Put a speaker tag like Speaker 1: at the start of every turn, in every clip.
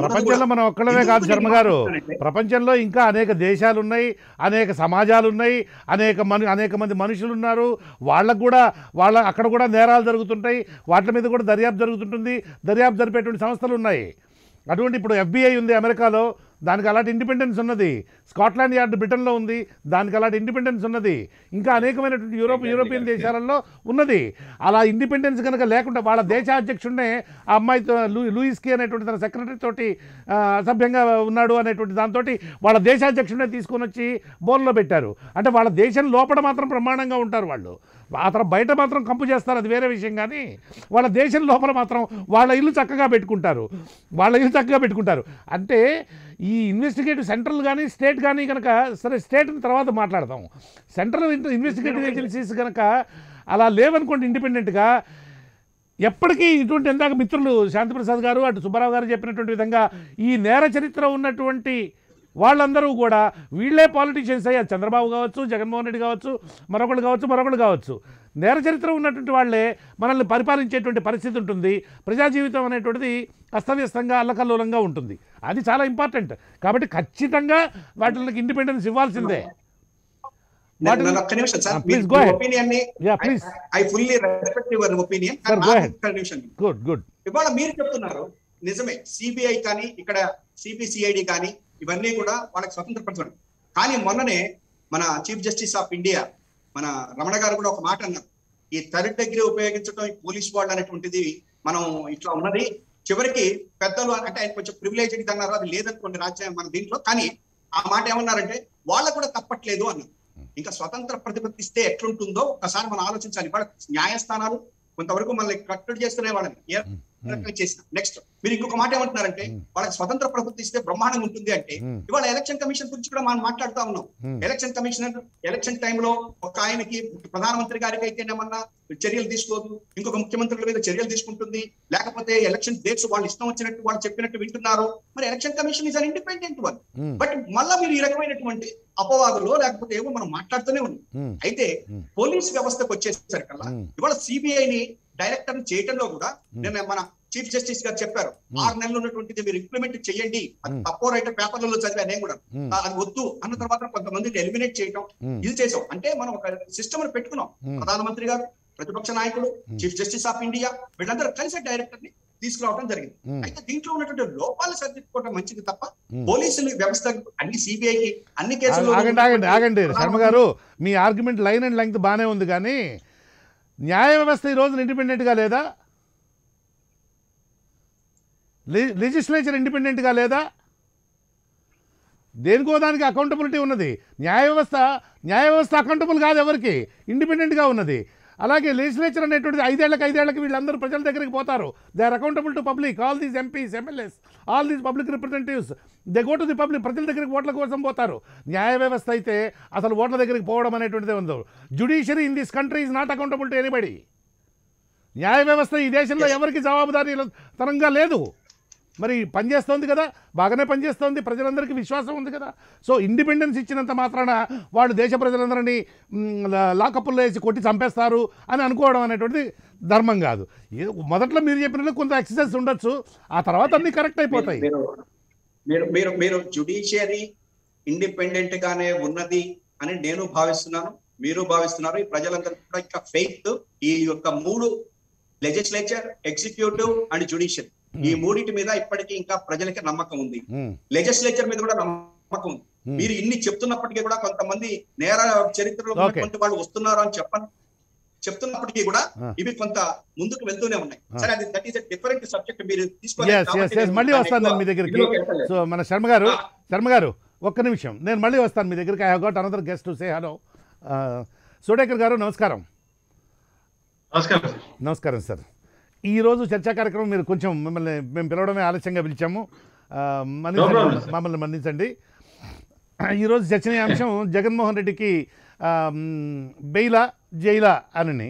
Speaker 1: ప్రపంచంలో. మనం ఒక్కడమే కాదు శర్మ గారు. ప్రపంచంలో ఇంకా అనేక దేశాలు ఉన్నాయి అనేక సమాజాలు ఉన్నాయి అనేక మను అనేక మంది మనుషులు ఉన్నారు వాళ్ళకు కూడా వాళ్ళ అక్కడ కూడా నేరాలు జరుగుతుంటాయి వాటి మీద కూడా దర్యాప్తు జరుగుతుంటుంది దర్యాప్తు జరిపేటువంటి సంస్థలు ఉన్నాయి అటువంటి ఇప్పుడు ఎఫ్బిఐ ఉంది అమెరికాలో దానికి అలాంటి ఇండిపెండెన్స్ ఉన్నది. స్కాట్లాండ్ యార్డ్ బ్రిటన్లో ఉంది దానికి అలాంటి ఇండిపెండెన్స్ ఉన్నది. ఇంకా అనేకమైనటువంటి యూరోప్ యూరోపియన్ దేశాలలో ఉన్నది. అలా ఇండిపెండెన్స్ కనుక లేకుండా వాళ్ళ దేశ అధ్యక్షుడినే ఆ అమ్మాయితో లూయిస్కి అనేటువంటి తన సెక్రటరీ తోటి అసభ్యంగా ఉన్నాడు అనేటువంటి దాంతో వాళ్ళ దేశాధ్యక్షుడినే తీసుకొని వచ్చి బోన్లో పెట్టారు. అంటే వాళ్ళ దేశం లోపల మాత్రం బ్రహ్మాండంగా ఉంటారు వాళ్ళు. ఆ తర్వాత బయట మాత్రం కంపు చేస్తారు అది వేరే విషయం కానీ. వాళ్ళ దేశం లోపల మాత్రం వాళ్ళ ఇల్లు చక్కగా పెట్టుకుంటారు. వాళ్ళ ఇల్లు చక్కగా పెట్టుకుంటారు. అంటే ఈ ఇన్వెస్టిగేటివ్ సెంట్రల్ కానీ స్టేట్ కానీ కనుక సరే స్టేట్ తర్వాత మాట్లాడదాం. సెంట్రల్ ఇన్వెస్టిగేటివ్ ఏజెన్సీస్ కనుక అలా లేవనుకోండి ఇండిపెండెంట్గా ఎప్పటికీ ఇటువంటి ఇందాక మిత్రులు శాంతిప్రసాద్ గారు అటు సుబ్బారావు గారు చెప్పినటువంటి విధంగా ఈ నేర చరిత్ర ఉన్నటువంటి వాళ్ళందరూ కూడా వీళ్ళే పాలిటీషియన్స్ అయ్యారు. చంద్రబాబు కావచ్చు జగన్మోహన్ రెడ్డి కావచ్చు మరొకళ్ళు కావచ్చు మరొకళ్ళు కావచ్చు. నేర చరిత్ర ఉన్నటువంటి వాళ్ళే మనల్ని పరిపాలించేటువంటి పరిస్థితి ఉంటుంది. ప్రజా జీవితం అనేటువంటిది అస్తవ్యస్తంగా అల్లకల్లోలంగా ఉంటుంది. అది చాలా ఇంపార్టెంట్ కాబట్టి ఖచ్చితంగా వాటికి ఇండిపెండెన్స్ ఇవ్వాల్సిందే. గుడ్ గుడ్
Speaker 2: ఇవాళ మీరు చెప్తున్నారు నిజమే సిబిఐ కానీ ఇక్కడ సిబిసిఐడి కానీ ఇవన్నీ కూడా వాళ్ళకి స్వతంత్ర పరచడం కానీ మొన్ననే మన చీఫ్ జస్టిస్ ఆఫ్ ఇండియా మన రమణ గారు కూడా ఒక మాట అన్నారు. ఈ థర్డ్ డిగ్రీ ఉపయోగించడం పోలీస్ వాళ్ళు అనేటువంటిది మనం ఇట్లా ఉన్నది. చివరికి పెద్దలు అంటే ఆయన కొంచెం ప్రివిలేజ్ అన్నారు అది లేదనుకోండి రాజ్యాంగం మన దీంట్లో. కానీ ఆ మాట ఏమన్నారంటే వాళ్ళకు కూడా తప్పట్లేదు అన్నారు. ఇంకా స్వతంత్ర ప్రతిపత్తిస్తే ఎట్లుంటుందో ఒకసారి మనం ఆలోచించాలి. వాళ్ళ న్యాయస్థానాలు కొంతవరకు మనల్ని కట్టడి చేస్తున్నాయి వాళ్ళని. చేసిన నెక్స్ట్ మీరు ఇంకొక మాట ఏమంటున్నారంటే. వాళ్ళకి స్వతంత్ర ప్రభుత్వం ఇస్తే బ్రహ్మాండంగా ఉంటుంది అంటే. ఇవాళ ఎలక్షన్ కమిషన్ గురించి కూడా మనం మాట్లాడుతా ఉన్నాం. ఎలక్షన్ కమిషనర్ ఎలక్షన్ టైంలో ఒక ఆయనకి ప్రధానమంత్రి గారికి అయితేనేమన్నా చర్యలు తీసుకోదు ఇంకొక ముఖ్యమంత్రుల మీద చర్యలు తీసుకుంటుంది లేకపోతే ఎలక్షన్ డేట్స్ వాళ్ళు ఇష్టం వచ్చినట్టు వాళ్ళు చెప్పినట్టు వింటున్నారు మరి election commission is an independent one. But మళ్ళా మీరు ఈ రకమైనటువంటి అపవాదులో లేకపోతే ఏమో మనం మాట్లాడుతూనే ఉన్నాం. అయితే. పోలీస్ వ్యవస్థకు వచ్చేసరికల్లా. ఇవాళ సిబిఐని డైరెక్టర్ చేయటంలో కూడా. నిన్న మన చీఫ్ జస్టిస్ గారు చెప్పారు. ఆరు నెలలు ఉన్నటువంటిది మీరు ఇంప్లిమెంట్ చేయండి అది. తప్పో రైట్ పేపర్లలో చదివా నేను కూడా అది వద్దు అన్న తర్వాత కొంతమందిని ఎలిమినేట్ చేయటం. ఇది చేసాం అంటే మనం ఒక సిస్టమ్ పెట్టుకున్నాం. ప్రధానమంత్రి గారు ప్రతిపక్ష నాయకులు. చీఫ్ జస్టిస్ ఆఫ్ ఇండియా వీళ్ళందరూ కలిసి డైరెక్టర్ని తీసుకురావడం జరిగింది. అయితే దీంట్లో ఉన్నటువంటి లోపాలు సరిదిద్దుకోవడం మంచిది తప్ప. పోలీసుల వ్యవస్థ అన్ని సిబిఐకి అన్ని కేసులు
Speaker 1: ఆగండి ఆగండి ఆగండి శర్మ గారు మీ ఆర్గ్యుమెంట్ లైన్ అండ్ లెంగ్త్ బాగానే ఉంది కానీ న్యాయ వ్యవస్థ ఈ రోజున ఇండిపెండెంట్గా లేదా లెజిస్లేచర్ ఇండిపెండెంట్గా లేదా? దేనికో దానికి అకౌంటబిలిటీ ఉన్నది. న్యాయ వ్యవస్థ న్యాయ వ్యవస్థ అకౌంటబుల్ కాదు ఎవరికి? ఇండిపెండెంట్గా ఉన్నది. అలాగే లెజిస్లేచర్ అనేటువంటిది ఐదేళ్ళకు ఐదేళ్ళకు వీళ్ళందరూ ప్రజల దగ్గరికి పోతారు. They are accountable to public all these MPs MLAs all these public representatives they go to the public ప్రజల దగ్గరికి ఓట్ల కోసం పోతారు. న్యాయ వ్యవస్థ అయితే అసలు ఓట్ల దగ్గరికి పోవడం అనేటువంటిది ఉందో. Judiciary in this country is not accountable to anybody న్యాయ వ్యవస్థ ఈ దేశంలో ఎవరికి జవాబుదారీ తరంగా లేదు. మరి పనిచేస్తోంది కదా బాగానే పనిచేస్తోంది ప్రజలందరికీ విశ్వాసం ఉంది కదా. సో ఇండిపెండెన్స్ ఇచ్చినంత మాత్రాన వాళ్ళు దేశ ప్రజలందరినీ లాకప్పుల్లో వేసి కొట్టి చంపేస్తారు అని అనుకోవడం అనేటువంటిది ధర్మం కాదు. మొదట్లో మీరు చెప్పినట్లు కొంత ఎక్సర్సైజ్ ఉండొచ్చు ఆ తర్వాత అన్నీ కరెక్ట్ అయిపోతాయి.
Speaker 2: మీరు మీరు మీరు జుడిషియరీ ఇండిపెండెంట్ గానే ఉన్నది అని నేను భావిస్తున్నాను మీరు భావిస్తున్నారు. ఈ ప్రజలందరికీ కూడా ఇంకా ఫెయిత్ ఈ యొక్క మూడు లెజిస్లేచర్ ఎగ్జిక్యూటివ్ అండ్ జుడిషియరీ ఈ మూడింటి మీద ఇప్పటికీ ఇంకా ప్రజలకి నమ్మకం ఉంది. లెజిస్లేచర్ మీద కూడా నమ్మకం ఉంది. మీరు ఇన్ని చెప్తున్నప్పటికీ కూడా కొంతమంది నేర చరిత్రలో. ఉన్నటువంటి వాళ్ళు వస్తున్నారు అని చెప్పని చెప్తున్నప్పటికీ కూడా. ఇవి కొంత ముందుకు వెళ్తూనే ఉన్నాయి. సరే అది దట్ ఈస్ డిఫరెంట్ సబ్జెక్ట్ మీరు నేను
Speaker 1: మళ్ళీ వస్తాను నేను మీ దగ్గరికి. సో మన శర్మ గారు. శర్మ గారు ఒక్క నిమిషం. నేను మళ్ళీ వస్తాను మీ దగ్గరికి. I have got another guest to say hello Sodekar గారు నమస్కారం.
Speaker 3: నమస్కారం సార్
Speaker 1: నమస్కారం సార్ ఈరోజు చర్చా కార్యక్రమం మీరు కొంచెం మిమ్మల్ని మేము పిలవడమే ఆలస్యంగా పిలిచాము. మమ్మల్ని మన్నించండి. ఈరోజు చర్చనీయాంశం జగన్మోహన్ రెడ్డికి బెయిలా జైలా అని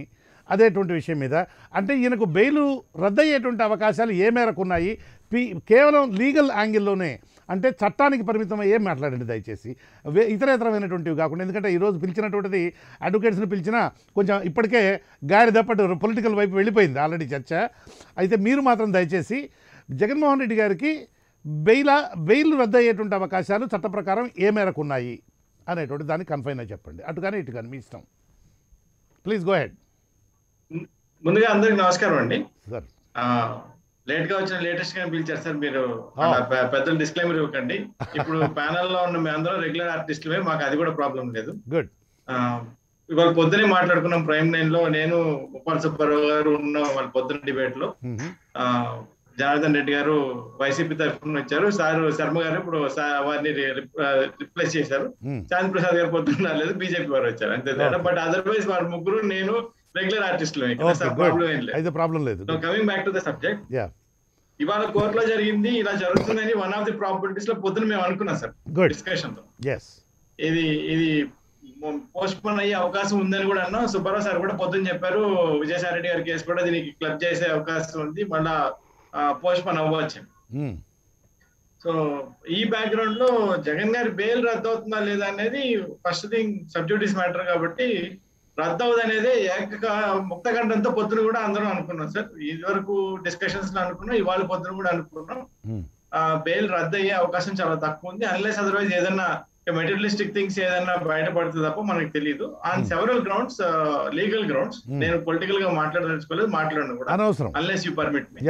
Speaker 1: అదేటువంటి విషయం మీద. అంటే ఈయనకు బెయిలు రద్దయ్యేటువంటి అవకాశాలు ఏ మేరకు ఉన్నాయి? పి కేవలం లీగల్ యాంగిల్లోనే అంటే చట్టానికి పరిమితం ఏం మాట్లాడండి దయచేసి? ఇతరేతరమైనటువంటివి కాకుండా ఎందుకంటే ఈరోజు పిలిచినటువంటిది అడ్వకేట్స్ని పిలిచినా కొంచెం ఇప్పటికే గాడి దప్పటి పొలిటికల్ వైపు వెళ్ళిపోయింది ఆల్రెడీ చర్చ. అయితే మీరు మాత్రం దయచేసి జగన్మోహన్ రెడ్డి గారికి బెయిల్ బెయిల్ రద్దు అయ్యేటువంటి అవకాశాలు చట్ట ప్రకారం ఏ మేరకు ఉన్నాయి అనేటువంటి దాన్ని కన్ఫైన్ చెప్పండి. అటు కానీ ఇటు కానీ మీ ఇష్టం. ప్లీజ్ గో హెడ్
Speaker 3: ముందుగా అందరికి నమస్కారం అండి.
Speaker 1: సార్
Speaker 3: లేట్గా వచ్చిన లేటెస్ట్గా పిలిచారు సార్ మీరు.
Speaker 1: ఆ.
Speaker 3: అలా పె- పెద్దలు డిస్క్లైమర్ ఇవ్వకండి. ఇప్పుడు ప్యానల్లో ఉన్న మీ అందరూ రెగ్యులర్ ఆర్టిస్టులే మాకు అది కూడా ప్రాబ్లం లేదు.
Speaker 1: గుడ్
Speaker 3: ఇవాళ పొద్దునే మాట్లాడుకున్నాం ప్రైమ్ నైన్లో. నేను ఉప్పల్ సుబ్బారావు గారు ఉన్న వాళ్ళ పొద్దున డిబేట్లో. ఆ, జనార్దన్ రెడ్డి గారు వైసీపీ తరఫున వచ్చారు. సార్ శర్మ గారు ఇప్పుడు వారిని రిప్లేస్ చేశారు. శాంతి ప్రసాద్ గారు పొద్దున్న రాలేదు. బీజేపీ వారు వచ్చారు. అంతే. బట్ అదర్వైజ్ వారు ముగ్గురు నేను రెగ్యులర్ ఆర్టిస్టులు
Speaker 1: అయితే ప్రాబ్లం లేదు.
Speaker 3: Coming back to the subject
Speaker 1: yeah
Speaker 3: ఇవాళ కోర్టులో జరిగింది ఇలా జరుగుతుందని వన్ ఆఫ్ ది ప్రాపర్టీస్లో పొద్దున మేము అనుకున్నాం సార్
Speaker 1: డిస్కషన్లో
Speaker 3: ఇది ఇది పోస్ట్ పోన్ అయ్యే అవకాశం ఉందని కూడా అన్నాం. సుబ్బారావు సార్ కూడా పొద్దున్న చెప్పారు విజయసాయి రెడ్డి గారి కేసు కూడా దీనికి క్లబ్ చేసే అవకాశం ఉంది మళ్ళా పోస్ట్ పోన్ అవ్వచ్చు సో ఈ బ్యాక్గ్రౌండ్లో జగన్ గారి బెయిల్ రద్దు అవుతుందా లేదా అనేది ఫస్ట్ థింగ్ సబ్జెక్టిస్ మ్యాటర్ కాబట్టి రద్దు అవుతుంది అనేది ఏక ముక్తకంఠంతో పొద్దున కూడా అందరం అనుకున్నాం సార్. ఇది వరకు డిస్కషన్స్లో అనుకున్నాం ఇవాళ పొద్దున కూడా అనుకున్నాం. బెయిల్ రద్దు అయ్యే అవకాశం చాలా తక్కువ ఉంది. అన్లెస్ అదర్వైజ్ ఏదన్నా మెటీరియలిస్టిక్ థింగ్స్ ఏదన్నా బయటపడుతుంది తప్ప మనకు తెలియదు on several grounds legal grounds
Speaker 1: Hmm.
Speaker 3: నేను పొలిటికల్గా మాట్లాడదలుచుకోలేదు మాట్లాడను కూడా. అన్లెస్ యూ పర్మిట్ మీ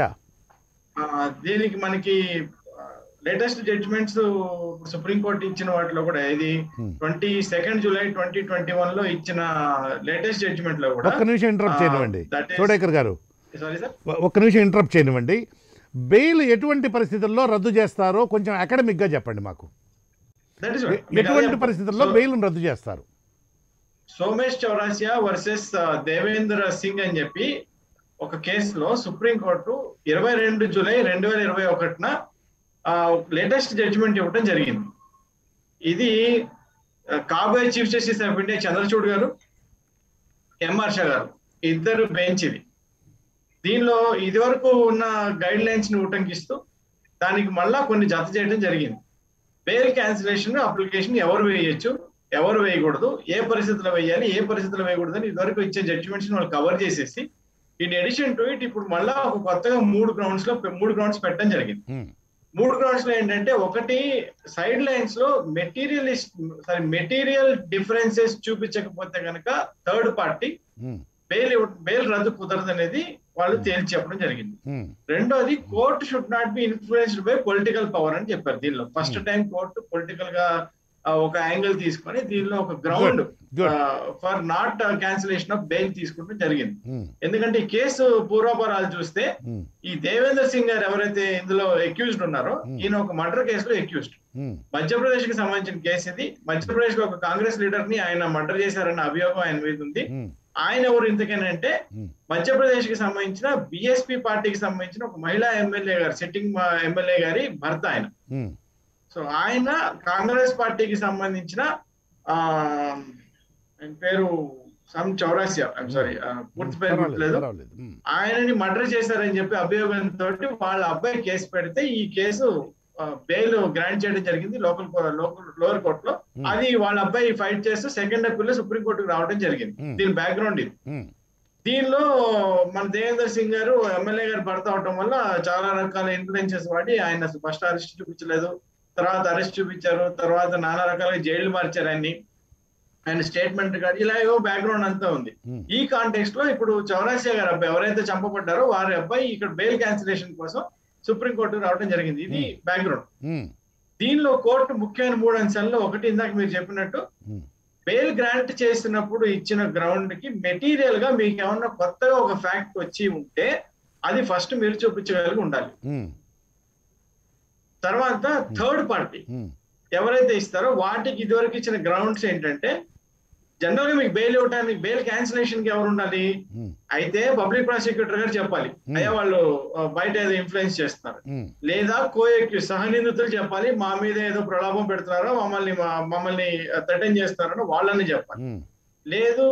Speaker 3: దీనికి మనకి లేటెస్ట్ జడ్జిమెంట్స్ సుప్రీం కోర్టు ఇచ్చిన వాటిలో కూడా ఇది. Twenty second July twenty twenty వన్లో ఇచ్చిన లేటెస్ట్ జడ్జిమెంట్లో కూడా
Speaker 1: ఒక్క నిమిషం ఇంటరప్ట్ చేయనివ్వండి. చోడేకర్ గారు. ఒక్క నిమిషం ఇంటరప్ట్ చేయనివ్వండి. బెయిల్ ఎటువంటి పరిస్థితుల్లో రద్దు చేస్తారో కొంచెం అకాడమిక్గా చెప్పండి మాకు. ఎటువంటి పరిస్థితుల్లో బెయిల్ రద్దు చేస్తారు?
Speaker 3: సోమేష్ చౌరాసియా వర్సెస్ దేవేంద్ర సింగ్ అని చెప్పి ఒక కేసులో సుప్రీం కోర్టు ఇరవై రెండు జూలై రెండు వేల ఇరవై ఒకటిన లేటెస్ట్ జడ్జిమెంట్ ఇవ్వడం జరిగింది. ఇది కాబోయే chief justice of India Chandrachud గారు ఎంఆర్ షా గారు ఇద్దరు బెంచ్ ఇది దీనిలో ఇదివరకు ఉన్న గైడ్ లైన్స్ని ఉటంకిస్తూ దానికి మళ్ళా కొన్ని జత చేయడం జరిగింది. బెయిల్ క్యాన్సిలేషన్ అప్లికేషన్ ఎవరు వేయొచ్చు ఎవరు వేయకూడదు ఏ పరిస్థితుల్లో వేయాలి ఏ పరిస్థితుల్లో వేయకూడదు అని ఇదివరకు ఇచ్చే జడ్జిమెంట్స్ వాళ్ళు కవర్ చేసేసి ఇన్ ఎడిషన్ టు ఇట్ ఇప్పుడు మళ్ళా ఒక కొత్తగా మూడు గ్రౌండ్స్లో మూడు గ్రౌండ్స్ పెట్టడం జరిగింది. మూడు గ్రౌండ్స్లో ఏంటంటే ఒకటి సైడ్ లైన్స్లో మెటీరియలిస్ట్ సారీ మెటీరియల్ డిఫరెన్సెస్ చూపించకపోతే కనుక third party
Speaker 1: Hmm.
Speaker 3: Bail bail రద్దు కుదరదు అనేది వాళ్ళు తేల్చి చెప్పడం జరిగింది
Speaker 1: Hmm.
Speaker 3: రెండోది court should not be influenced by political power అని చెప్పారు దీనిలో ఫస్ట్
Speaker 1: Hmm.
Speaker 3: టైం కోర్టు పొలిటికల్గా ఒక యాంగిల్ తీసుకొని దీనిలో ఒక ground. For not cancellation of bail తీసుకుంటూ జరిగింది
Speaker 1: Hmm.
Speaker 3: ఎందుకంటే ఈ కేసు పూర్వాపరాలు చూస్తే
Speaker 1: Hmm.
Speaker 3: ఈ దేవేందర్ సింగ్ గారు ఎవరైతే ఇందులో అక్యూజ్డ్ ఉన్నారో
Speaker 1: Hmm.
Speaker 3: ఈయన ఒక మర్డర్ కేసులో అక్యూజ్డ్. మధ్యప్రదేశ్కి సంబంధించిన కేసు ఇది మధ్యప్రదేశ్లో ఒక కాంగ్రెస్ లీడర్ని ఆయన మర్డర్ చేశారన్న అభియోగం ఆయన మీద ఉంది. ఆయన ఎవరు ఇంతకేనంటే. మధ్యప్రదేశ్కి సంబంధించిన బిఎస్పి పార్టీకి సంబంధించిన ఒక మహిళా ఎమ్మెల్యే గారు సిట్టింగ్ ఎమ్మెల్యే గారి భర్త ఆయన. సో ఆయన కాంగ్రెస్ పార్టీకి సంబంధించిన పేరు సమ్ చౌరాసియా సారీ పూర్తి పేరు
Speaker 1: పర్వాలేదు. Hmm.
Speaker 3: ఆయనని మర్డర్ చేశారని చెప్పి అభియోగంతో వాళ్ళ అబ్బాయి కేసు పెడితే ఈ కేసు బెయిల్ గ్రాంట్ చేయడం జరిగింది లోకల్ లోకల్ లోవర్ కోర్టులో
Speaker 1: Hmm.
Speaker 3: అది వాళ్ళ అబ్బాయి ఫైట్ చేస్తూ సెకండ్ అప్పీల్ సుప్రీం కోర్టుకు రావడం జరిగింది
Speaker 1: Hmm.
Speaker 3: దీని బ్యాక్గ్రౌండ్ ఇది. దీనిలో మన దేవేందర్ సింగ్ గారు ఎమ్మెల్యే గారు భర్త అవటం వల్ల చాలా రకాల ఇన్ఫ్లుయెన్సెస్ వాడి ఆయన ఫస్ట్ అరెస్ట్ చూపించలేదు తర్వాత అరెస్ట్ చూపించారు తర్వాత నానా రకాలుగా జైలు మార్చారు ఆయన్ని ఆయన స్టేట్మెంట్ కానీ ఇలా ఏవో బ్యాక్గ్రౌండ్ అంతా ఉంది
Speaker 1: Hmm.
Speaker 3: ఈ కాంటెక్స్ట్లో ఇప్పుడు చౌరాసియా గారు అబ్బాయి ఎవరైతే చంపబడ్డారో వారి అబ్బాయి ఇక్కడ బెయిల్ క్యాన్సిలేషన్ కోసం సుప్రీం కోర్టు రావడం జరిగింది ఇది
Speaker 1: Hmm.
Speaker 3: Background
Speaker 1: Hmm.
Speaker 3: దీనిలో కోర్టు ముఖ్యమైన మూడు అంశాల్లో ఒకటి ఇందాక మీరు చెప్పినట్టు
Speaker 1: Hmm.
Speaker 3: బెయిల్ గ్రాంట్ చేసినప్పుడు ఇచ్చిన గ్రౌండ్కి మెటీరియల్గా మీకు ఏమన్నా కొత్తగా ఒక ఫ్యాక్ట్ వచ్చి ఉంటే అది ఫస్ట్ మీరు చూపించగలిగి ఉండాలి
Speaker 1: Hmm.
Speaker 3: తర్వాత థర్డ్ పార్టీ
Speaker 1: Hmm.
Speaker 3: ఎవరైతే ఇస్తారో వాటికి ఇదివరకు ఇచ్చిన గ్రౌండ్స్ ఏంటంటే జనరల్గా మీకు బెయిల్ ఇవ్వడానికి బెయిల్ క్యాన్సిలేషన్కి ఎవరు ఉండాలి
Speaker 1: Hmm.
Speaker 3: అయితే పబ్లిక్ ప్రాసిక్యూటర్ గారు చెప్పాలి
Speaker 1: Hmm.
Speaker 3: అయ్యా వాళ్ళు బయట ఏదో ఇన్ఫ్లుయెన్స్ చేస్తున్నారు
Speaker 1: Hmm.
Speaker 3: లేదా కోయక్యూ సహనిందితులు చెప్పాలి మా మీద ఏదో ప్రలాభం పెడుతున్నారో మమ్మల్ని మమ్మల్ని థ్రెటన్ చేస్తున్నారో వాళ్ళని చెప్పాలి
Speaker 1: Hmm.
Speaker 3: లేదు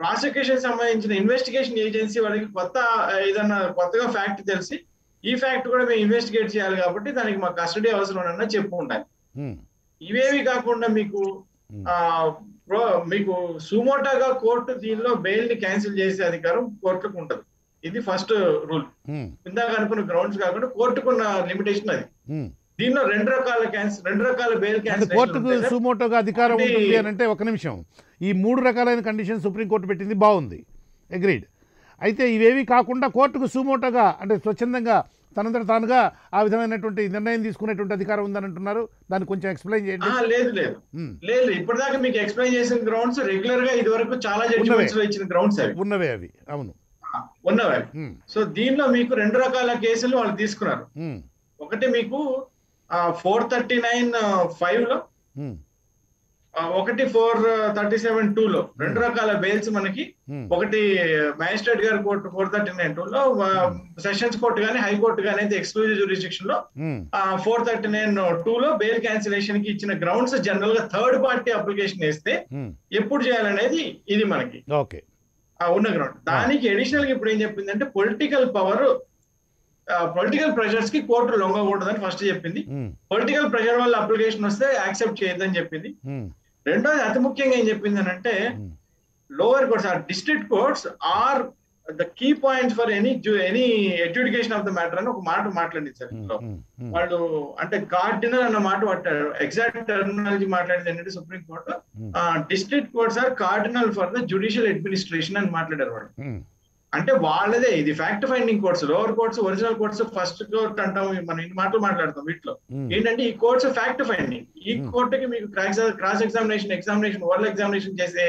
Speaker 3: ప్రాసిక్యూషన్ సంబంధించిన ఇన్వెస్టిగేషన్ ఏజెన్సీ వాళ్ళకి కొత్త ఏదన్నా కొత్తగా ఫ్యాక్ట్ తెలిసి ఈ ఫ్యాక్ట్ కూడా మేము ఇన్వెస్టిగేట్ చేయాలి కాబట్టి దానికి మా కస్టడీ అవసరం అన్న చెప్పు ఉండాలి
Speaker 1: Hmm.
Speaker 3: ఇవేవి కాకుండా మీకు
Speaker 1: Hmm.
Speaker 3: మీకు సుమోటాగా కోర్టు దీనిలో బెయిల్ని క్యాన్సిల్ చేసే అధికారం కోర్టుకు ఉంటది ఇది ఫస్ట్ రూల్
Speaker 1: Hmm.
Speaker 3: ఇందాక అనుకున్న గ్రౌండ్స్ కాకుండా కోర్టుకున్న లిమిటేషన్ అది. దీనిలో రెండు రకాల క్యాన్సర్ రెండు రకాల బెయిల్
Speaker 1: అంటే
Speaker 3: క్యాన్సర్
Speaker 1: కోర్టుకు సుమోటోగా అధికారం ఉంటుంది అని అంటే ఒక నిమిషం ఈ మూడు రకాలైన కండిషన్ సుప్రీంకోర్టు పెట్టింది బాగుంది అగ్రీడ్ అయితే ఇవేవి కాకుండా కోర్టుకు సుమోటోగా అంటే స్వచ్ఛందంగా తనంతట తానుగా ఆ విధమైనటువంటి నిర్ణయం తీసుకునేటువంటి అధికారం ఉందని అంటున్నారు దాన్ని కొంచెం ఎక్స్ప్లెయిన్ చేయండి.
Speaker 3: లేదు లేదు. లేదు ఇప్పటిదాకా మీకు ఎక్స్ప్లెయిన్ చేసిన గ్రౌండ్స్ రెగ్యులర్గా ఇది వరకు చాలా జడ్జిమెంట్స్ ఇచ్చిన గ్రౌండ్స్ అవి.
Speaker 1: ఉన్నవే అవి. అవును.
Speaker 3: ఉన్నవి సో దీనిలో మీకు రెండు రకాల కేసులు వాళ్ళు తీసుకున్నారు. ఒకటి మీకు ఫోర్ థర్టీ నైన్ ఫైవ్లో ఒకటి ఫోర్ థర్టీ సెవెన్ టూ లో రెండు రకాల బెయిల్స్ మనకి.
Speaker 1: ఉమ్,
Speaker 3: ఒకటి మ్యాజిస్ట్రేట్ గారి court four thirty nine two లో సెషన్స్ కోర్టు కానీ హైకోర్టు కానీ అయితే ఎక్స్క్లూజివ్
Speaker 1: జ్యూరిస్డిక్షన్లో
Speaker 3: ఫోర్ థర్టీ నైన్ టూ లో బెయిల్ క్యాన్సిలేషన్కి ఇచ్చిన గ్రౌండ్స్ జనరల్గా థర్డ్ పార్టీ అప్లికేషన్ వేస్తే ఎప్పుడు చేయాలనేది ఇది మనకి.
Speaker 1: ఓకే.
Speaker 3: ఉన్న గ్రౌండ్. దానికి అడిషనల్గా ఇప్పుడు ఏం చెప్పిందంటే పొలిటికల్ పవర్ పొలిటికల్ ప్రెషర్స్కి కోర్టు లొంగకూడదని ఫస్ట్ చెప్పింది. పొలిటికల్ ప్రెషర్ వల్ల అప్లికేషన్ వస్తే యాక్సెప్ట్ చేయొద్దని చెప్పింది. రెండోది అతి ముఖ్యంగా ఏం చెప్పింది అని అంటే lower courts or district courts are the key points for any any education of the matter అని ఒక మాట మాట్లాడింది సార్ ఇందులో.
Speaker 1: ఉమ్,
Speaker 3: వాళ్ళు అంటే కార్డినల్ అన్న మాట పట్టారు. ఎగ్జాక్ట్ టెర్మినాలజీ మాట్లాడింది ఏంటంటే supreme court. District courts are cardinal for the judicial administration అని మాట్లాడారు వాళ్ళు. అంటే వాళ్ళదే. ఇది fact finding courts lower courts original courts first court అంటాం మనం ఇన్ని మాటలు మాట్లాడతాం వీటిలో.
Speaker 1: ఉమ్,
Speaker 3: ఏంటంటే ఈ కోర్ట్స్ ఫ్యాక్ట్ ఫైండింగ్ ఈ
Speaker 1: Hmm.
Speaker 3: కోర్టుకి మీకు cross cross examination examination oral examination చేసే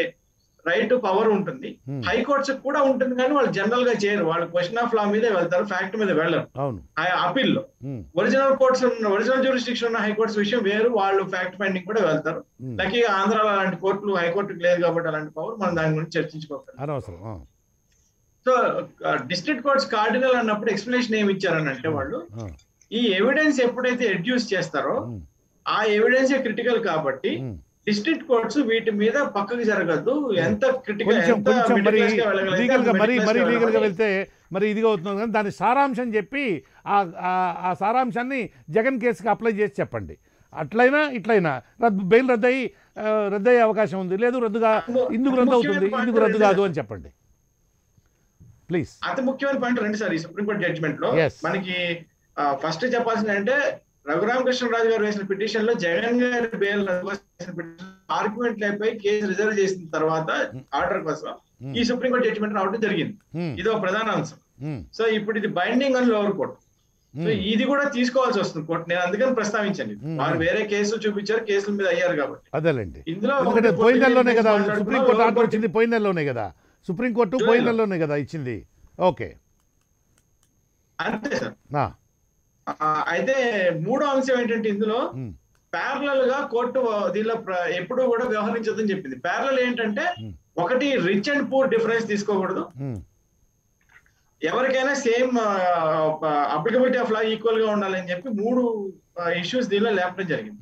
Speaker 3: రైట్ పవర్ ఉంటుంది.
Speaker 1: Hmm.
Speaker 3: హైకోర్ట్స్ కూడా ఉంటుంది కానీ వాళ్ళు జనరల్గా చేయరు. వాళ్ళు క్వశ్చన్ ఆఫ్ లా మీద వెళ్తారు ఫ్యాక్ట్ మీద వెళ్ళరు.
Speaker 1: అపీల్లో.
Speaker 3: ఒరిజినల్ కోర్ట్స్ ఉన్న ఒరిజినల్ జ్యూరిస్డిక్షన్ ఉన్న హైకోర్ట్స్ విషయం వేరు. వాళ్ళు ఫ్యాక్ట్ ఫైండింగ్ కూడా వెళ్తారు. లక్కీగా ఆంధ్రాలో అలాంటి కోర్టులు హైకోర్టుకి లేదు కాబట్టి అలాంటి పవర్ మనం దాని గురించి చర్చించుకోవాలి సో డిస్ట్రిక్ట్ కోర్ట్స్ కార్డినల్ అన్నప్పుడు ఎక్స్ప్లెనేషన్ ఏమి ఇచ్చారని అంటే వాళ్ళు ఈ ఎవిడెన్స్ ఎప్పుడైతే ఎడ్యూస్ చేస్తారో ఆ ఎవిడెన్స్ క్రిటికల్ కాబట్టి. డిస్ట్రిక్ట్ కోర్ట్స్ వీటి మీద పక్కకి జరగద్దు ఎంత క్రిటికల్
Speaker 1: మరి
Speaker 3: లీగల్గా
Speaker 1: మరి
Speaker 3: లీగల్గా
Speaker 1: వెళ్తే మరి ఇదిగా అవుతుంది కానీ దాని సారాంశం చెప్పి ఆ సారాంశాన్ని జగన్ కేసుకి అప్లై చేసి చెప్పండి. అట్లయినా ఇట్లయినా. రద్దు బెయిల్ రద్దయి రద్దయ్యే అవకాశం ఉంది. లేదు రద్దుగా ఇందుకు రద్దు అవుతుంది ఇందుకు రద్దు కాదు అని చెప్పండి. ప్లీజ్
Speaker 3: అతి ముఖ్యమైన పాయింట్ రెండు సార్ ఈ సుప్రీంకోర్టు
Speaker 1: జడ్జిమెంట్లో.
Speaker 3: మనకి ఫస్ట్ చెప్పాల్సింది అంటే రఘురామకృష్ణరాజు గారు వేసిన పిటిషన్లో జగన్ గారి బెయిల్ ఆర్గ్యుమెంట్ అయిపోయి కేసు రిజర్వ్ చేసిన తర్వాత ఆర్డర్ కోసం
Speaker 1: Hmm.
Speaker 3: ఈ సుప్రీంకోర్టు జడ్జిమెంట్ రావడం జరిగింది.
Speaker 1: ఉమ్,
Speaker 3: ఇది ఒక ప్రధాన అంశం. సో ఇప్పుడు ఇది బైండింగ్ అని లోవర్ కోర్టు సో ఇది కూడా తీసుకోవాల్సి వస్తుంది కోర్టు నేను అందుకని.
Speaker 1: Hmm.
Speaker 3: వారు వేరే కేసులు చూపించారు కేసుల మీద అయ్యారు కాబట్టి.
Speaker 1: అదేలేండి.
Speaker 3: ఇందులో
Speaker 1: పోయిన నెలలోనే కదా సుప్రీంకోర్టు ఆర్డర్ వచ్చింది పోయిన నెలలోనే కదా. సుప్రీంకోర్టు. పోయిన నెలలోనే కదా ఇచ్చింది. ఓకే.
Speaker 3: అంతే సార్. అయితే మూడో అంశం ఏంటంటే ఇందులో ప్యారలల్గా కోర్టు దీనిలో ఎప్పుడూ కూడా వ్యవహరించదని చెప్పింది. ప్యారలల్ ఏంటంటే. ఒకటి రిచ్ అండ్ పూర్ డిఫరెన్స్ తీసుకోకూడదు. ఎవరికైనా సేమ్ అప్లికబిలిటీ ఆఫ్ లా ఈక్వల్గా ఉండాలని చెప్పి మూడు ఇష్యూస్ దీనిలో లేపడం జరిగింది.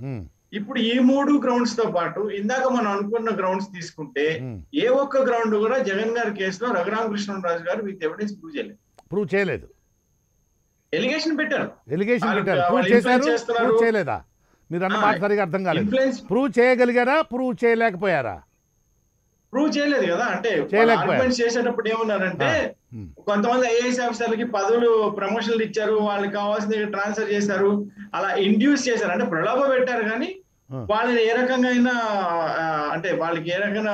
Speaker 3: ఇప్పుడు ఈ మూడు గ్రౌండ్స్తో పాటు ఇందాక మనం అనుకున్న గ్రౌండ్స్ తీసుకుంటే. ఏ ఒక్క గ్రౌండ్ కూడా జగన్ గారి కేసులో Raghuramakrishnaraju garu with evidence prove చేయలేదు.
Speaker 1: ప్రూవ్ చేయలేదు.
Speaker 3: ఎలిగేషన్ పెట్టారు.
Speaker 1: ఎలిగేషన్ పెట్టారు. ప్రూవ్ చేశారు. ప్రూవ్ చేయలేదా? మీరు అన్న మాట సరిగా అర్థం కాలేదు. ప్రూవ్ చేయగలిగారా? ప్రూవ్ చేయలేకపోయారా?
Speaker 3: ప్రూవ్ చేయలేదు కదా. అంటే. ఆర్గ్యుమెంట్స్ చేసేటప్పుడు ఏమన్నారంటే కొంతమంది ఐఏఎస్ ఆఫీసర్లకి పదవులు ప్రమోషన్లు ఇచ్చారు వాళ్ళకి కావాల్సిన ట్రాన్స్ఫర్ చేశారు అలా ఇండ్యూస్ చేశారు. అంటే ప్రలోభ పెట్టారు కానీ. వాళ్ళని ఏ రకంగా అయినా అంటే వాళ్ళకి ఏ రకంగా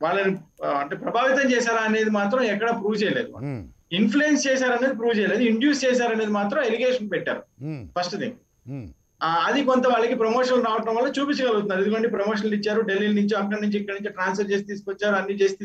Speaker 3: వాళ్ళని అంటే ప్రభావితం చేశారా అనేది మాత్రం ఎక్కడ ప్రూవ్ చేయలేదు ఇన్ఫ్లుయెన్స్ చేశారనేది ప్రూవ్ చేయలేదు ఇండ్యూస్ చేశారనేది మాత్రం ఎలిగేషన్ పెట్టారు. ఫస్ట్ థింగ్ అది కొంత వాళ్ళకి ప్రమోషన్ రావడం వల్ల చూపించగలుగుతున్నారు. ఇదిగోండి ప్రమోషన్లు ఇచ్చారు. ఢిల్లీ నుంచి అక్కడి నుంచి ఇక్కడి నుంచి ట్రాన్స్ఫర్ చేసి తీసుకొచ్చారు. అన్ని చేసి